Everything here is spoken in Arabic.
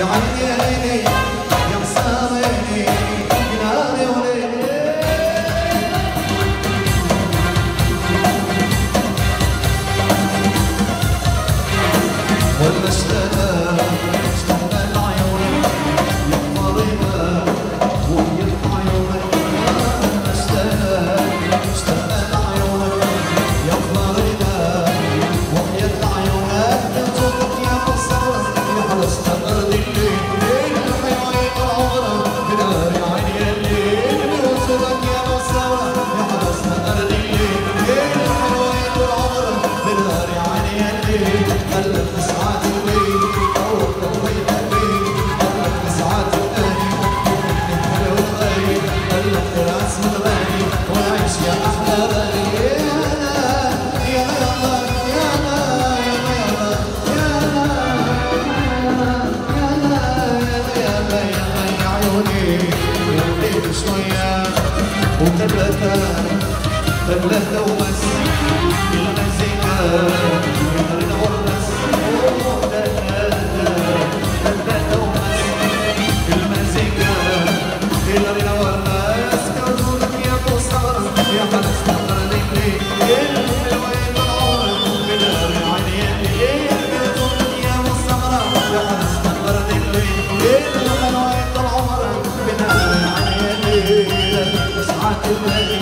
영화는 يولد شوية وتبلته تبلته وبس يلا زينة ساعات